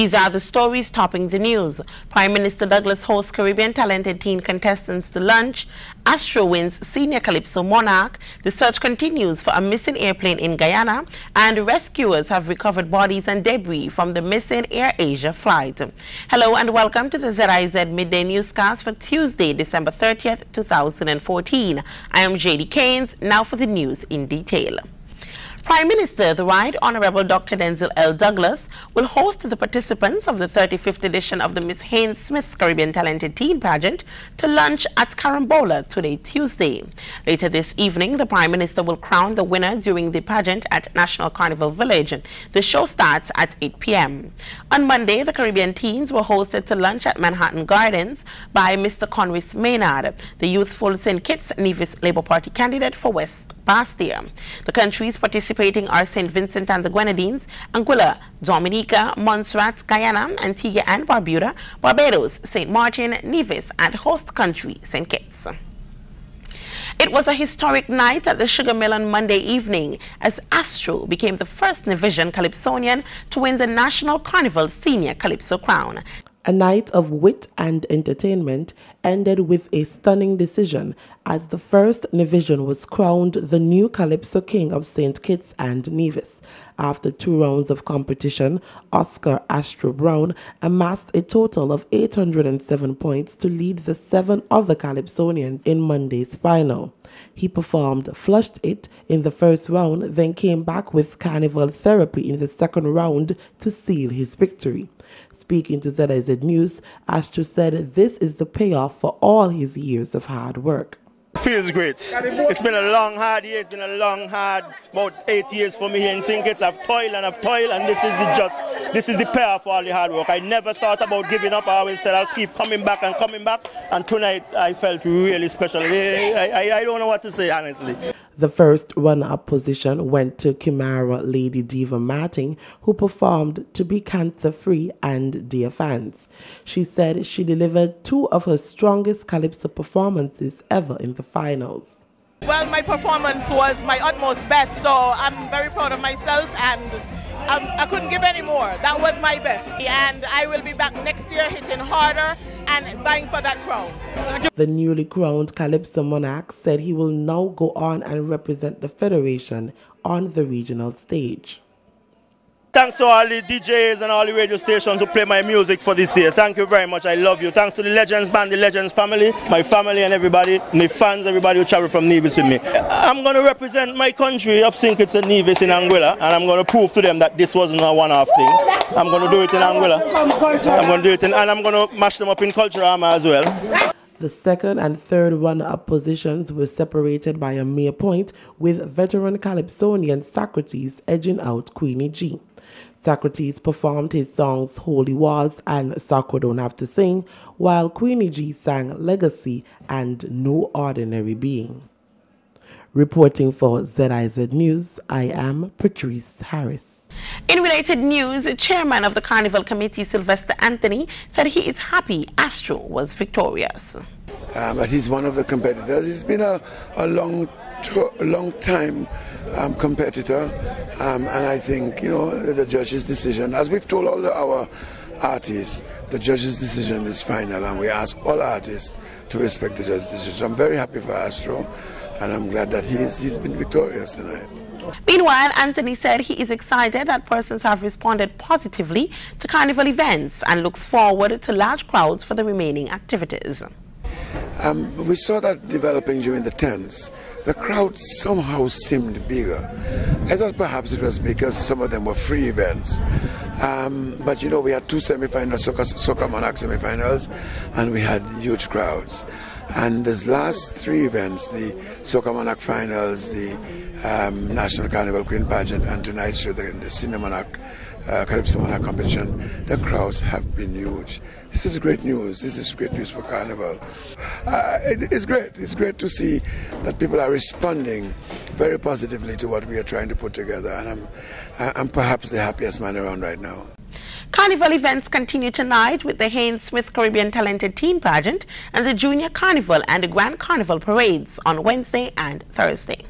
These are the stories topping the news. Prime Minister Douglas hosts Caribbean talented teen contestants to lunch. Astro wins Senior Calypso Monarch. The search continues for a missing airplane in Guyana. And rescuers have recovered bodies and debris from the missing Air Asia flight. Hello and welcome to the ZIZ Midday Newscast for Tuesday, December 30th, 2014. I am JD Keynes. Now for the news in detail. Prime Minister, the Right Honorable Dr. Denzil L. Douglas, will host the participants of the 35th edition of the Miss Haynes Smith Caribbean Talented Teen Pageant to lunch at Carambola today, Tuesday. Later this evening, the Prime Minister will crown the winner during the pageant at National Carnival Village. The show starts at 8 p.m. On Monday, the Caribbean teens were hosted to lunch at Manhattan Gardens by Mr. Konris Maynard, the youthful St. Kitts Nevis Labour Party candidate for West Basseterre. The countries participating are St. Vincent and the Grenadines, Anguilla, Dominica, Montserrat, Guyana, Antigua and Barbuda, Barbados, St. Martin, Nevis, and host country, St. Kitts. It was a historic night at the Sugar Mill on Monday evening as Astro became the first Nevisian Calypsonian to win the National Carnival Senior Calypso Crown. A night of wit and entertainment ended with a stunning decision as the first Nevisian was crowned the new Calypso King of St. Kitts and Nevis. After two rounds of competition, Oscar Astro Brown amassed a total of 807 points to lead the seven other Calypsonians in Monday's final. He performed Flushed It in the first round, then came back with Carnival Therapy in the second round to seal his victory. Speaking to ZIZ News, Astro said this is the payoff for all his years of hard work. Feels great. It's been a long, hard year. It's been a long, hard, about eight years for me here in. Kitts. I've toiled and I've toiled, and this is the just, this is the payoff for all the hard work. I never thought about giving up. I always said I'll keep coming back and coming back. And tonight I felt really special. I, I, I don't know what to say, honestly. The first runner-up position went to Kimara Lady Diva Martin, who performed To Be Cancer-Free and Dear Fans. She said she delivered two of her strongest calypso performances ever in the finals. Well, my performance was my utmost best, so I'm very proud of myself and um, I couldn't give any more. That was my best. And I will be back next year hitting harder and vying for that crown. The newly crowned Calypso monarch said he will now go on and represent the Federation on the regional stage. Thanks to all the DJs and all the radio stations who play my music for this year. Thank you very much. I love you. Thanks to the Legends Band, the Legends family, my family and everybody, my fans, everybody who travel from Nevis with me. I'm going to represent my country of St. Kitts and Nevis in Anguilla and I'm going to prove to them that this wasn't a one-off thing. I'm going to do it in Anguilla. I'm going to do it in, and I'm going to mash them up in Culturama as well. The second and third runner-up positions were separated by a mere point, with veteran Calypsonian Socrates edging out Queenie G. Socrates performed his songs Holy Wars and Soccer Don't Have to Sing, while Queenie G sang Legacy and No Ordinary Being. Reporting for ZIZ News, I am Patrice Harris. In related news, Chairman of the Carnival Committee, Sylvester Anthony, said he is happy Astro was victorious. Uh, but he's one of the competitors. He's been a, a long, a long time um, competitor, um, and I think you know the judge's decision, as we've told all our artists, the judge's decision is final, and we ask all artists to respect the judge's decision. So I'm very happy for Astro, and I'm glad that he's he's been victorious tonight. Meanwhile, Anthony said he is excited that persons have responded positively to carnival events and looks forward to large crowds for the remaining activities. Um, we saw that developing during the tents. The crowd somehow seemed bigger. I thought perhaps it was because some of them were free events. Um, but you know, we had two semifinals, Soca, Soca Monarch semifinals, and we had huge crowds. And these last three events, the Soca Monarch finals, the um, National Carnival Queen Pageant, and tonight's show, the, the Senior Monarch uh, Calypso Monarch competition, the crowds have been huge. This is great news. This is great news for Carnival. Uh, it, it's great. It's great to see that people are responding very positively to what we are trying to put together, and I'm, I'm perhaps the happiest man around right now. Carnival events continue tonight with the Haynes Smith Caribbean Talented Teen Pageant and the Junior Carnival and Grand Carnival parades on Wednesday and Thursday.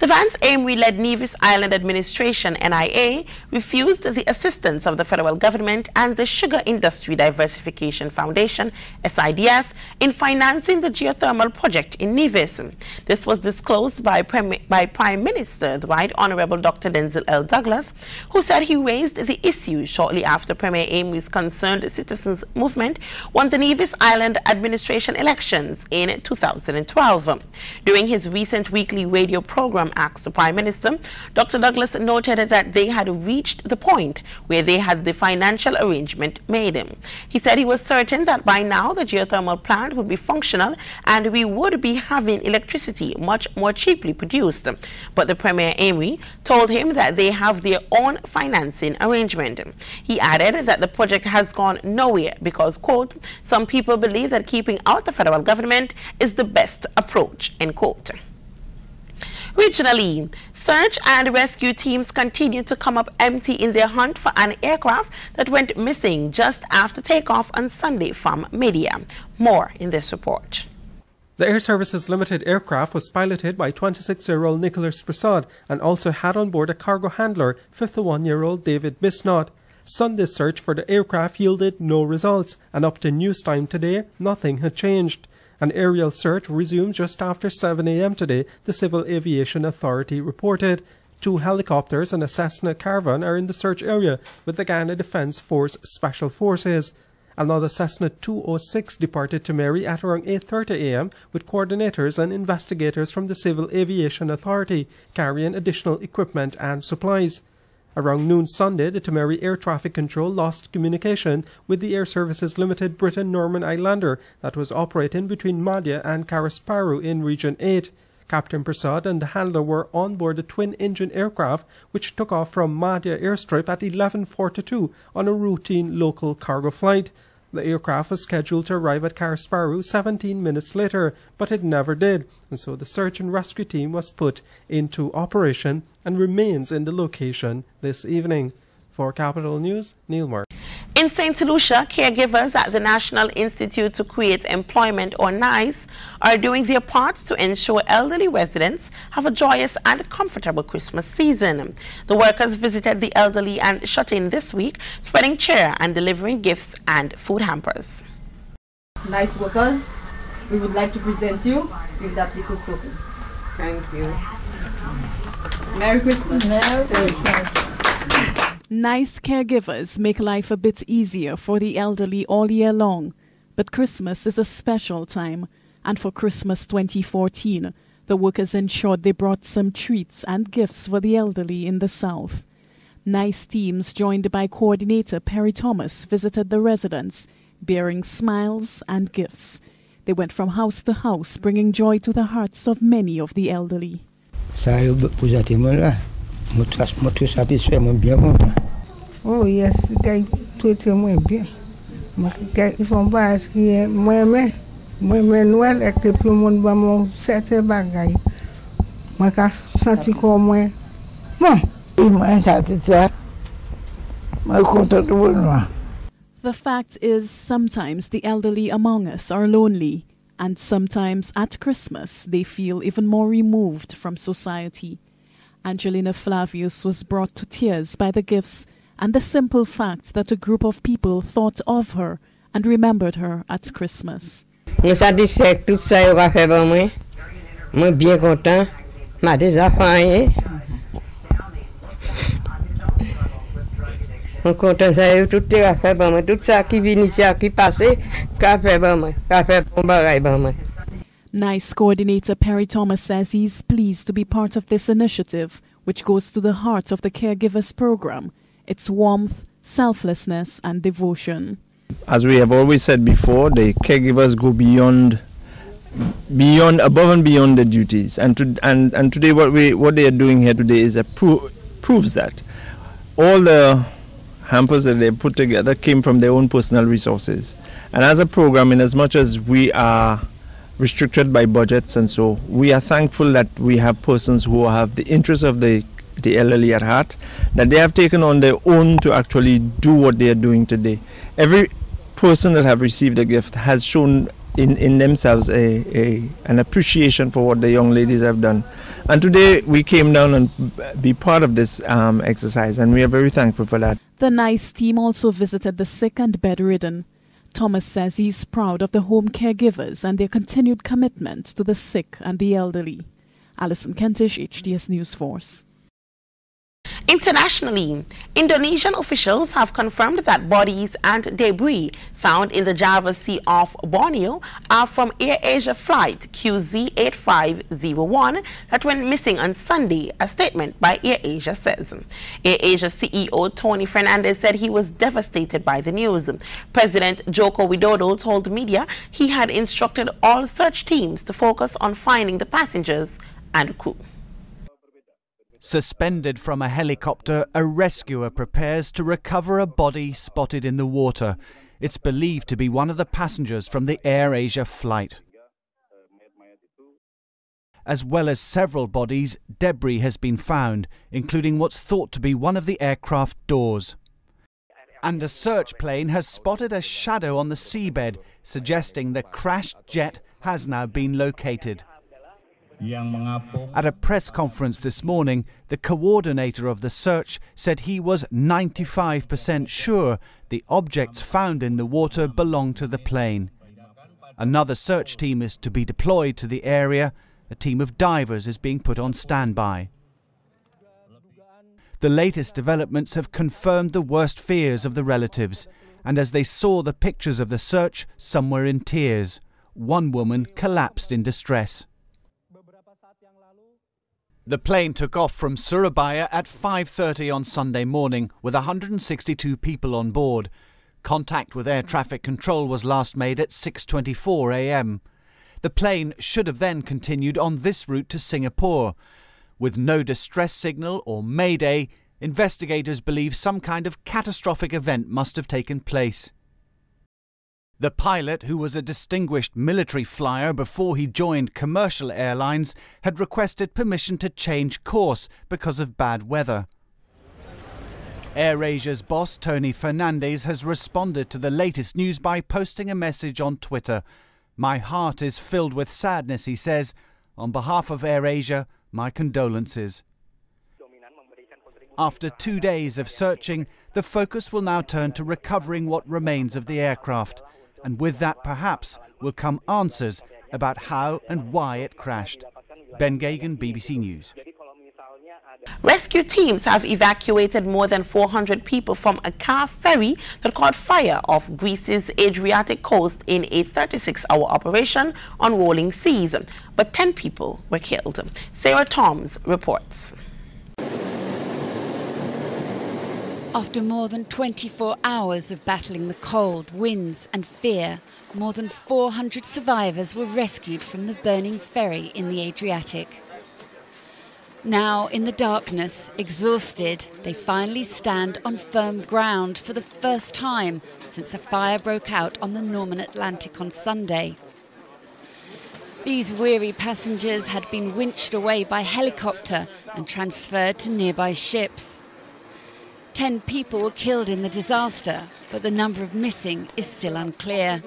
The Vance Amory-led Nevis Island Administration, NIA, refused the assistance of the federal government and the Sugar Industry Diversification Foundation, SIDF, in financing the geothermal project in Nevis. This was disclosed by, Prime, by Prime Minister, the Right Honorable Dr. Denzil L. Douglas, who said he raised the issue shortly after Premier Amory's Concerned Citizens Movement won the Nevis Island Administration elections in 2012. During his recent weekly radio program, Asked the Prime Minister, Dr. Douglas noted that they had reached the point where they had the financial arrangement made. He said he was certain that by now the geothermal plant would be functional and we would be having electricity much more cheaply produced. But the Premier Amory told him that they have their own financing arrangement. He added that the project has gone nowhere because, quote, some people believe that keeping out the federal government is the best approach, end quote. Regionally, search and rescue teams continue to come up empty in their hunt for an aircraft that went missing just after takeoff on Sunday from Mahdia. More in this report. The Air Services Limited aircraft was piloted by 26-year-old Nicholas Prasad and also had on board a cargo handler, 51-year-old David Bisnot. Sunday's search for the aircraft yielded no results, and up to news time today, nothing had changed. An aerial search resumed just after 7 a.m. today, the Civil Aviation Authority reported. Two helicopters and a Cessna Caravan are in the search area with the Guyana Defence Force Special Forces. Another Cessna 206 departed Timehri at around 8.30 a.m. with coordinators and investigators from the Civil Aviation Authority carrying additional equipment and supplies. Around noon Sunday, the Timehri Air Traffic Control lost communication with the Air Services Limited Britten-Norman Islander that was operating between Mahdia and Karasparu in Region 8. Captain Prasad and the handler were on board the twin-engine aircraft which took off from Mahdia airstrip at 11.42 on a routine local cargo flight. The aircraft was scheduled to arrive at Karasparu 17 minutes later, but it never did, and so the search and rescue team was put into operation and remains in the location this evening. For Capital News, Neil Mark. In St. Lucia, caregivers at the National Institute to Create Employment, or NICE, are doing their part to ensure elderly residents have a joyous and comfortable Christmas season. The workers visited the elderly and shut in this week, spreading cheer and delivering gifts and food hampers. NICE workers, we would like to present you with that little token. Thank you. Merry Christmas. Merry Christmas. Nice caregivers make life a bit easier for the elderly all year long, but Christmas is a special time, and for Christmas 2014, the workers ensured they brought some treats and gifts for the elderly in the South. Nice teams, joined by coordinator Perry Thomas, visited the residents, bearing smiles and gifts. They went from house to house, bringing joy to the hearts of many of the elderly. Muito satisfait, muito bien content. Oh yes, kay tuete muy bien. Kay ifon ba ki mweme mweme Noël ek depuis mon ba mon sete bagay. Moi ka senti ko moi. Bon, moi satisfait. Moi content de The fact is, sometimes the elderly among us are lonely, and sometimes at Christmas they feel even more removed from society. Angelina Flavius was brought to tears by the gifts and the simple fact that a group of people thought of her and remembered her at Christmas. Je satisfait tout ça yo ka fait pour moi. Moi bien content. M'a désaffaire. Moi content ça yo tout a fait pour moi. Tout ça qui vient ici qui passe qu'a fait pour moi. Qu'a fait pour bagaille pour moi. NICE coordinator Perry Thomas says he's pleased to be part of this initiative, which goes to the heart of the Caregivers program. Its warmth, selflessness, and devotion. As we have always said before, the caregivers go beyond beyond above and beyond the duties. And to, and and today what we what they are doing here today is a pro- proves that. All the hampers that they put together came from their own personal resources. And as a program in as much as we are restricted by budgets, and so we are thankful that we have persons who have the interests of the the elderly at heart, that they have taken on their own to actually do what they are doing today. Every person that have received a gift has shown in, in themselves a, a, an appreciation for what the young ladies have done. And today we came down and be part of this um, exercise, and we are very thankful for that. The NICE team also visited the sick and bedridden. Thomas says he's proud of the home caregivers and their continued commitment to the sick and the elderly. Alison Kentish, HTS News Force. Internationally, Indonesian officials have confirmed that bodies and debris found in the Java Sea off Borneo are from AirAsia flight QZ8501 that went missing on Sunday, a statement by AirAsia says. AirAsia CEO Tony Fernandes said he was devastated by the news. President Joko Widodo told media he had instructed all search teams to focus on finding the passengers and crew. Suspended from a helicopter, a rescuer prepares to recover a body spotted in the water. It's believed to be one of the passengers from the AirAsia flight. As well as several bodies, debris has been found, including what's thought to be one of the aircraft doors. And a search plane has spotted a shadow on the seabed, suggesting the crashed jet has now been located. At a press conference this morning, the coordinator of the search said he was 95% sure the objects found in the water belong to the plane. Another search team is to be deployed to the area. A team of divers is being put on standby. The latest developments have confirmed the worst fears of the relatives, and as they saw the pictures of the search, some were in tears. One woman collapsed in distress. The plane took off from Surabaya at 5:30 on Sunday morning with 162 people on board. Contact with air traffic control was last made at 6:24 a.m. The plane should have then continued on this route to Singapore. With no distress signal or mayday, investigators believe some kind of catastrophic event must have taken place. The pilot, who was a distinguished military flyer before he joined commercial airlines, had requested permission to change course because of bad weather. AirAsia's boss, Tony Fernandes, has responded to the latest news by posting a message on Twitter. My heart is filled with sadness, he says. On behalf of AirAsia, my condolences. After two days of searching, the focus will now turn to recovering what remains of the aircraft and with that perhaps will come answers about how and why it crashed. Ben Gagan, BBC News. Rescue teams have evacuated more than 400 people from a car ferry that caught fire off Greece's Adriatic coast in a 36-hour operation on rolling seas, but 10 people were killed. Sarah Toms reports. After more than 24 hours of battling the cold, winds, and fear, more than 400 survivors were rescued from the burning ferry in the Adriatic. Now, in the darkness, exhausted, they finally stand on firm ground for the first time since a fire broke out on the Norman Atlantic on Sunday. These weary passengers had been winched away by helicopter and transferred to nearby ships. Ten people were killed in the disaster, but the number of missing is still unclear.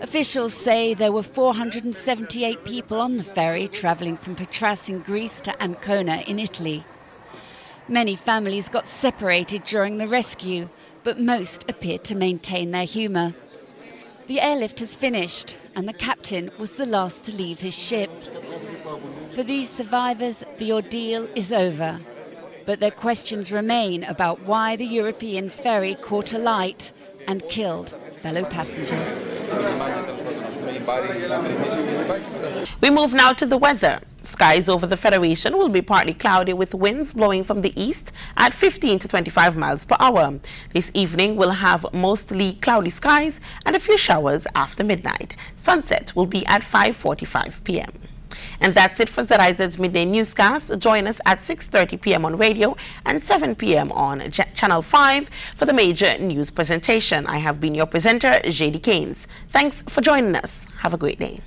Officials say there were 478 people on the ferry travelling from Patras in Greece to Ancona in Italy. Many families got separated during the rescue, but most appeared to maintain their humour. The airlift has finished, and the captain was the last to leave his ship. For these survivors, the ordeal is over but their questions remain about why the European ferry caught alight and killed fellow passengers. We move now to the weather. Skies over the Federation will be partly cloudy with winds blowing from the east at 15 to 25 miles per hour. This evening will have mostly cloudy skies and a few showers after midnight. Sunset will be at 5.45 p.m. And that's it for ZIZ's Midday Newscast. Join us at 6.30 p.m. on radio and 7 p.m. on Channel 5 for the major news presentation. I have been your presenter, JD Keynes. Thanks for joining us. Have a great day.